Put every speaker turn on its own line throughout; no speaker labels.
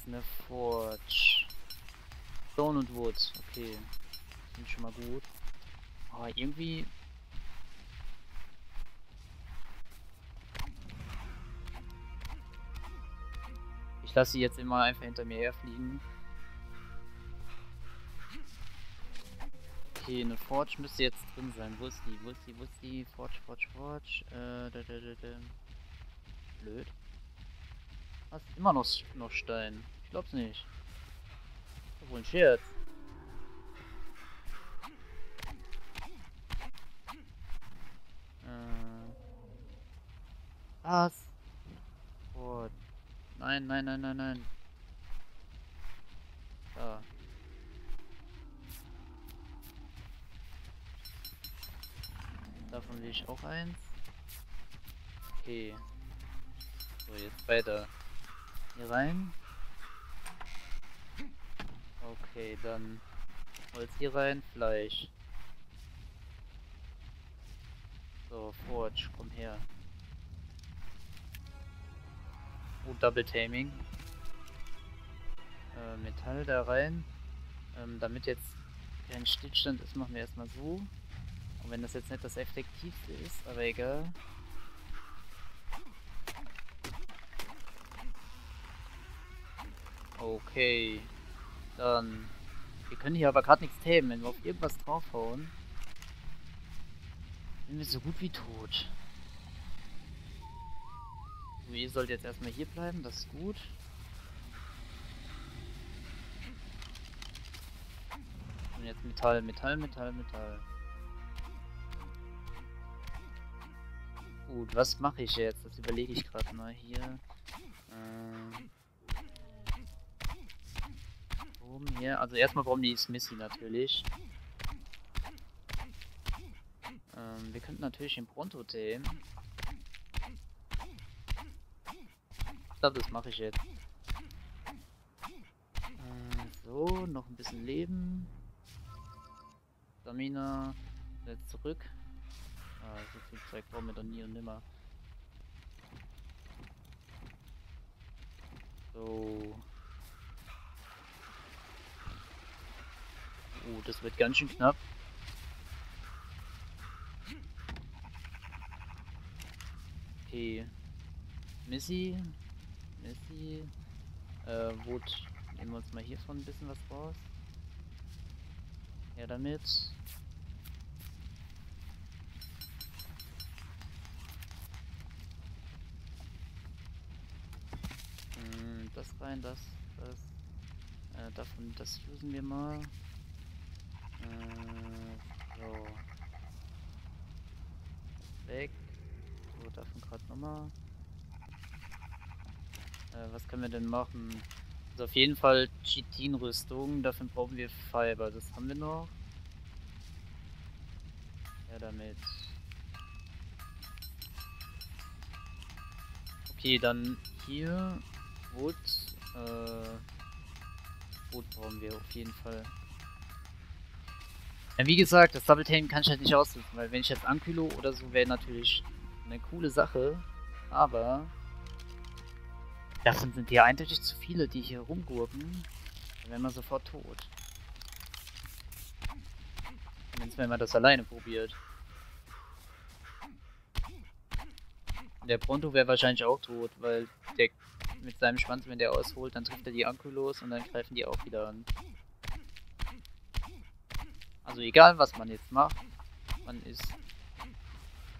jetzt eine Forge. Stone und Wood, okay. Sind schon mal gut. Aber irgendwie Ich lasse sie jetzt immer einfach hinter mir herfliegen. Okay, eine Forge müsste jetzt drin sein. Wo ist die? Wo ist die? Wo ist die? Forge, Forge, Forge. Äh, da, da, da, da. Blöd. Hast immer noch, noch Stein. Ich glaub's nicht. Wohl ein Scherz. Äh. Was? Forge. Nein, nein, nein, nein, nein. Da. Davon will ich auch eins. Okay. So, jetzt weiter. Hier rein. Okay, dann Holz hier rein, Fleisch. So, Forge, komm her. Oh, Double Taming. Äh, Metall da rein. Ähm, damit jetzt kein Stillstand ist, machen wir erstmal so. Und wenn das jetzt nicht das effektivste ist, aber egal. Okay. Dann. Wir können hier aber gerade nichts tamen. Wenn wir auf irgendwas draufhauen, sind wir so gut wie tot. So, ihr sollt jetzt erstmal hier bleiben, das ist gut. Und jetzt Metall, Metall, Metall, Metall. Gut, was mache ich jetzt? Das überlege ich gerade mal hier. Ähm, oben hier. Also erstmal brauchen die Smithy natürlich. Ähm, wir könnten natürlich den Pronto tamen. glaube, das mache ich jetzt. Äh, so, noch ein bisschen Leben. Stamina. Jetzt zurück. Ah, so viel Zeug brauchen wir doch nie und nimmer. So. Das wird ganz schön knapp. Okay. Missy, Messi. Äh, Wood. Nehmen wir uns mal hiervon ein bisschen was raus. Ja, damit. Hm, das rein, das, das. Äh, davon, das usen wir mal. Äh, so. Weg. So, davon gerade nochmal. Äh, was können wir denn machen? Also auf jeden Fall Chitin-Rüstung, dafür brauchen wir Fiber, das haben wir noch. Ja, damit. Okay, dann hier Wood. Äh, Wood brauchen wir auf jeden Fall. Ja, wie gesagt, das Double Tame kann ich halt nicht ausnutzen, weil wenn ich jetzt Ankylo oder so wäre natürlich eine coole Sache, aber Davon sind hier eindeutig zu viele, die hier rumgurken. Dann wären wir sofort tot. Zumindest wenn man das alleine probiert. Der Pronto wäre wahrscheinlich auch tot, weil der mit seinem Schwanz, wenn der ausholt, dann trifft er die Ankylos und dann greifen die auch wieder an. Also egal, was man jetzt macht, man ist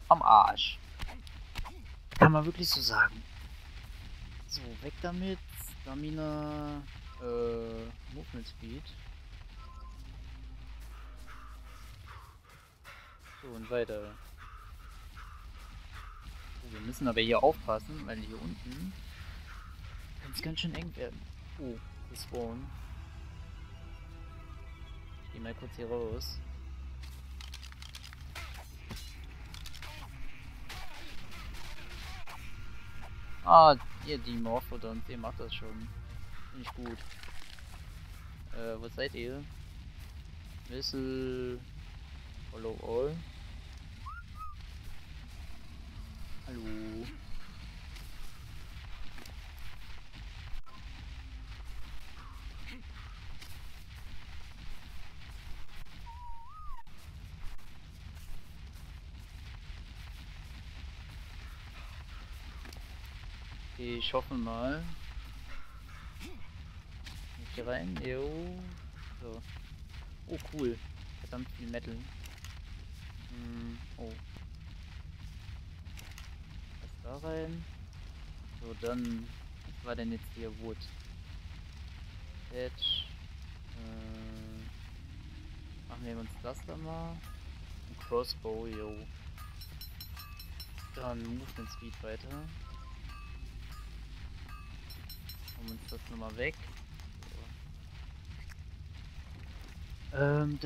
am Arsch. Kann man wirklich so sagen. So, weg damit. Stamina, äh, Movement Speed. So, und weiter. Oh, wir müssen aber hier aufpassen, weil hier unten kann es ganz schön eng werden. Oh, respawn. Geh mal kurz hier raus. Ah, ihr die Morphodons, ihr macht das schon. Ich gut. Äh, wo seid ihr? Whistle. Follow all. Hallo. Okay, ich hoffe mal. Hier rein. Jo. So. Oh, cool. Verdammt viel Metal. Hm, oh. Was da rein? So, dann. Was war denn jetzt hier? Wood. Edge. Äh, machen wir uns das da mal. Ein Crossbow, yo. Dann Movement Speed weiter. Machen uns das nochmal weg. Ähm,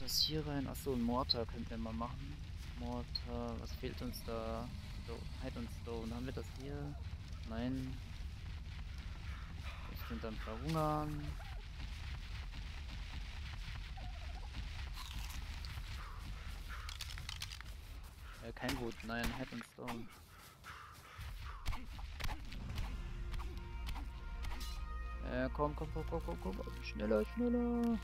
das hier rein. Achso, ein Mortar könnten wir mal machen. Mortar, was fehlt uns da? So, Hide und Stone. Haben wir das hier? Nein. Ich bin dann verhungern. Äh, kein Wut, nein, Head and Stone. Äh, komm, komm, komm, komm, komm, komm, schneller, schneller.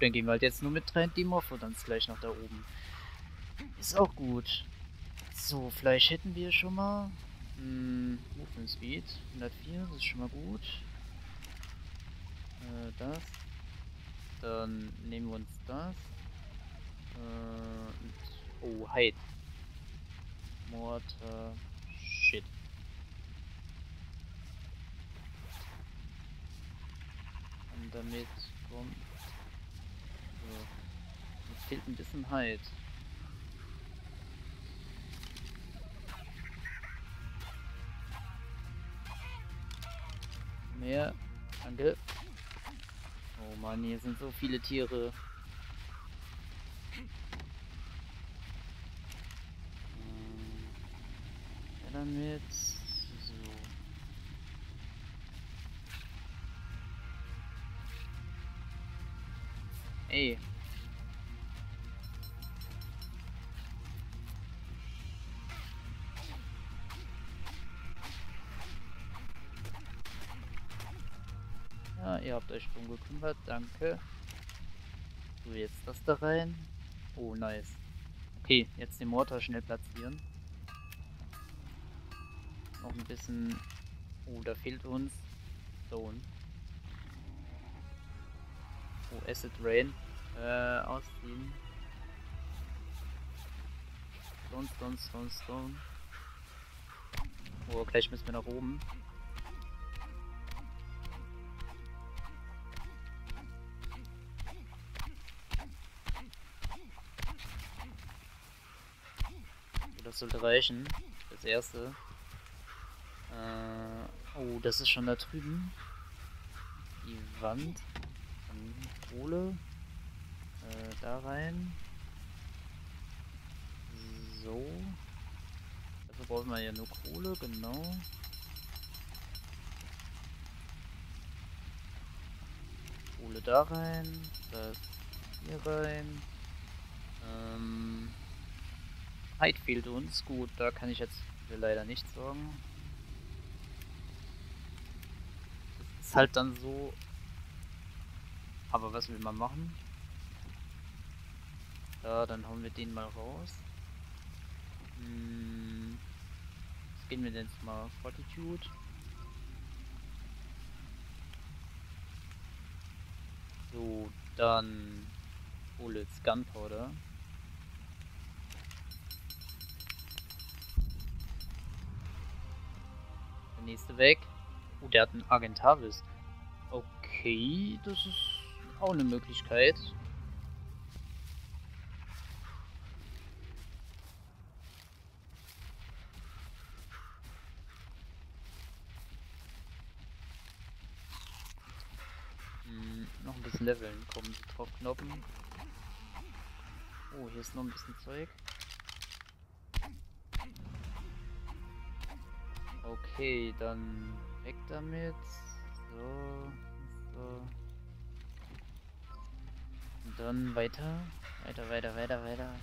Dann gehen wir halt jetzt nur mit Trend die Morpho dann gleich nach da oben. Ist auch gut. So, Fleisch hätten wir schon mal. Hm, Movement Speed 104, das ist schon mal gut. Äh, das. Dann nehmen wir uns das. Äh, oh, Hide. Mortar. Shit. Damit kommt. So. Mir fehlt ein bisschen Hide. Mehr. Danke. Oh Mann, hier sind so viele Tiere. Ja, damit. Ey. Ja, ihr habt euch drum gekümmert, danke. So, jetzt das da rein. Oh, nice. Okay, jetzt den Mortar schnell platzieren. Noch ein bisschen... Oh, da fehlt uns Stone. Oh, Acid Rain. Äh, ausziehen. Stone, Stone, Stone, Stone. Oh, gleich müssen wir nach oben. das sollte reichen. Das erste. Äh, oh, das ist schon da drüben. Die Wand. Kohle. Äh, da rein. So. Dafür brauchen wir ja nur Kohle, genau. Kohle da rein. Das hier rein. Ähm. Hide fehlt uns. Gut, da kann ich jetzt leider nichts sagen. Das ist halt dann so. Aber was will man machen? Ja, dann hauen wir den mal raus. Hm. Gehen wir denn jetzt mal? Fortitude. So, dann Bullets Gunpowder. Der nächste weg. Oh, der hat einen Argentavis. Okay, das ist auch eine Möglichkeit. Hm, leveln, kommen sie drauf knoppen. Oh, hier ist noch ein bisschen Zeug. Okay, dann weg damit. So, so. Und dann weiter. Weiter, weiter, weiter, weiter.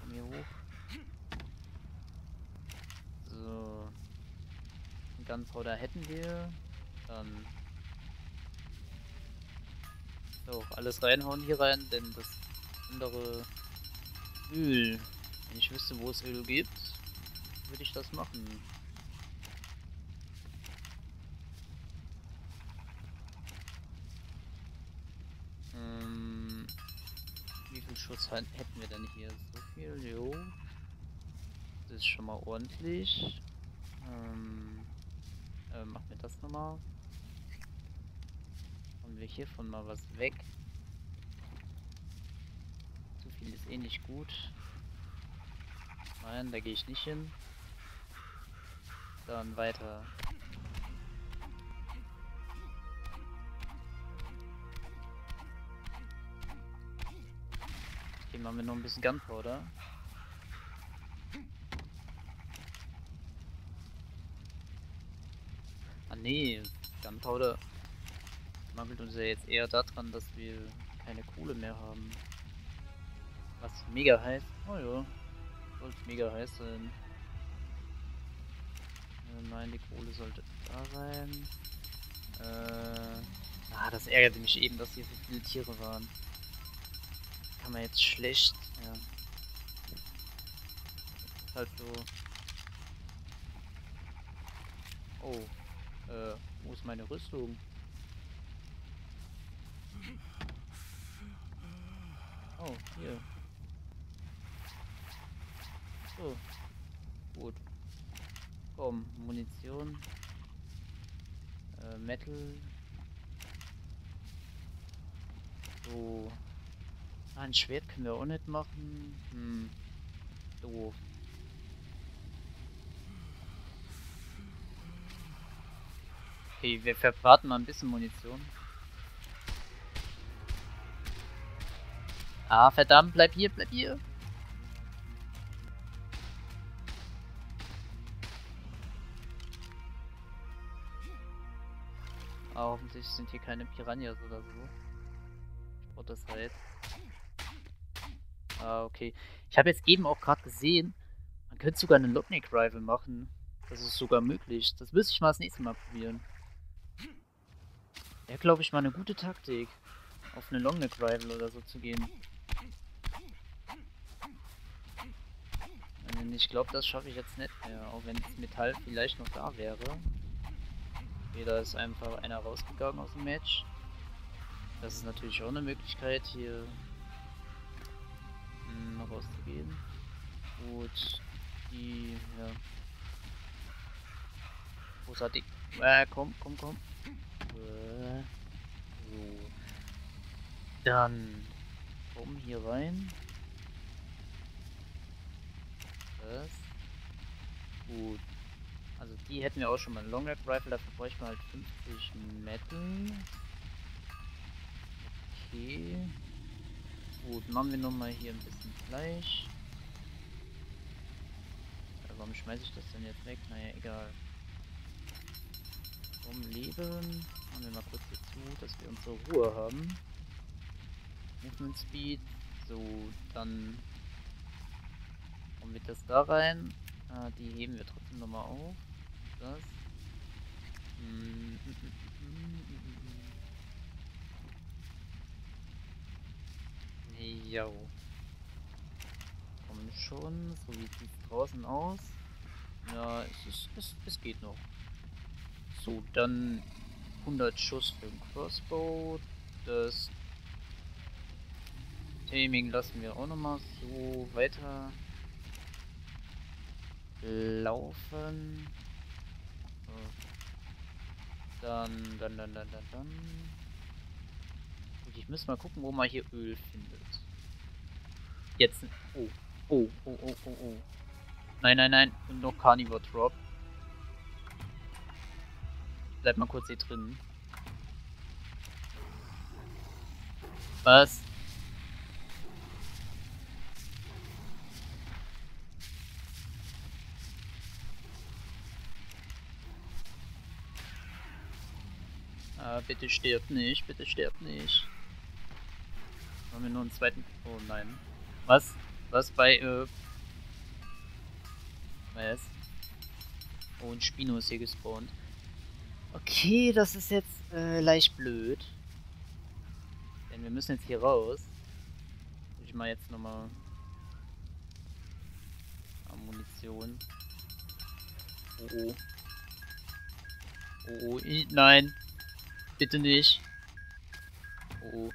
Komm hier hoch. So. Gunpowder hätten wir. Dann. So, alles reinhauen hier rein, denn das andere Öl. Wenn ich wüsste, wo es Öl gibt. würde ich das machen. Ähm, wie viel Schuss hätten wir denn hier? So viel, jo. Das ist schon mal ordentlich. Ähm, äh, machen wir das nochmal. Haben wir hiervon mal was weg. Zu viel ist eh nicht gut. Nein, da gehe ich nicht hin. Dann weiter. Okay, machen wir noch ein bisschen Gunpowder. Ah nee, Gunpowder mangelt uns ja jetzt eher daran, dass wir keine Kohle mehr haben. Was mega heißt. Oh ja, soll mega heiß sein. Äh, nein, die Kohle sollte da rein. Äh, ah, das ärgerte mich eben, dass hier so viele Tiere waren. Kann man jetzt schlecht, ja. Ist halt so. Oh, äh, wo ist meine Rüstung? Oh, hier. So. Gut. Komm, Munition. Äh, Metal. So. Ah, ein Schwert können wir auch nicht machen. Hm. Doof. Okay, wir verbraten mal ein bisschen Munition. Ah, verdammt, bleib hier, bleib hier. Ah, hoffentlich sind hier keine Piranhas oder so. Ich das halt. Ah, okay. Ich habe jetzt eben auch gerade gesehen, man könnte sogar einen Lockneck Rifle machen. Das ist sogar möglich. Das müsste ich mal das nächste Mal probieren. Wäre, glaube ich, mal eine gute Taktik, auf eine Longneck Rifle oder so zu gehen. Ich glaube, das schaffe ich jetzt nicht mehr, auch wenn das Metall vielleicht noch da wäre. Da ist einfach einer rausgegangen aus dem Match. Das ist natürlich auch eine Möglichkeit, hier hm, rauszugehen. Gut, die, ja. Großartig. Äh, komm, komm, komm. Äh, so. Dann hier rein. Das. Gut. Also die hätten wir auch schon mal. Ein Long Rifle, dafür bräuchten wir halt 50 Metal. Okay. Gut, machen wir nochmal hier ein bisschen Fleisch. Warum schmeiße ich das denn jetzt weg? Naja, egal. Um Leben. Machen wir mal kurz hier zu, dass wir unsere Ruhe haben. Movement Speed. So, dann kommen wir das da rein. Ah, die heben wir trotzdem nochmal auf. Das. Jo. Komm schon, so wie sieht draußen aus. Ja, es, ist, es, es geht noch. So, dann 100 Schuss für den Crossbow. Das Taming lassen wir auch nochmal so weiter laufen. So. Dann, dann, dann, dann, dann, dann. Gut, ich muss mal gucken, wo man hier Öl findet. Jetzt. Oh. Oh, oh, oh, oh, oh. Nein, nein, nein. Und noch Carnivore Drop. Bleib mal kurz hier drin. Was? Ah, bitte stirb nicht, bitte stirb nicht. Haben wir nur einen zweiten... Oh nein. Was? Was bei... Äh... Was? Oh, ein Spino ist hier gespawnt. Okay, das ist jetzt äh, leicht blöd. Denn wir müssen jetzt hier raus. Ich mal jetzt nochmal... Munition. Oh. Oh, i- nein. Bitte nicht. Oh.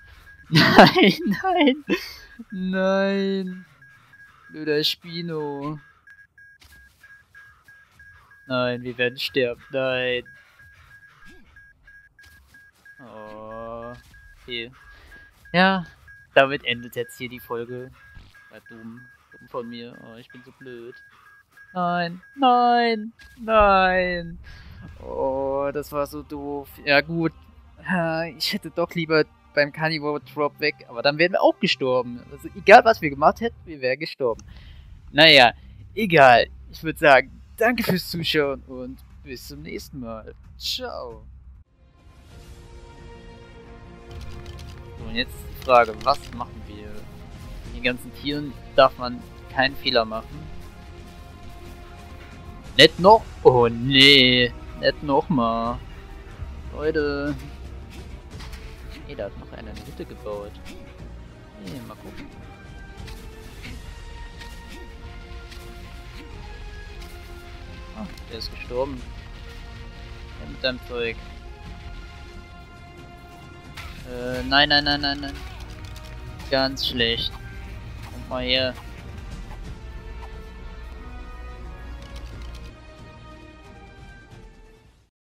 Nein, nein. Nein. Blöder Spino. Nein, wir werden sterben. Nein. Oh. Okay. Ja, damit endet jetzt hier die Folge. War dumm. Dumm von mir. Oh, ich bin so blöd. Nein, nein, nein. Oh, das war so doof. Ja gut. Ich hätte doch lieber beim Carnivore Drop weg, aber dann wären wir auch gestorben. Also egal was wir gemacht hätten, wir wären gestorben. Naja, egal. Ich würde sagen, danke fürs Zuschauen und bis zum nächsten Mal. Ciao. So, und jetzt die Frage, was machen wir? Den ganzen Tieren darf man keinen Fehler machen. Nicht noch? Oh nee, nicht nochmal. Leute. Nee, da hat noch einer eine Hütte gebaut. Nee, mal gucken. Ah, der ist gestorben. Ja, mit deinem Zeug. Äh, nein, nein, nein, nein, nein. Ganz schlecht. Kommt mal her.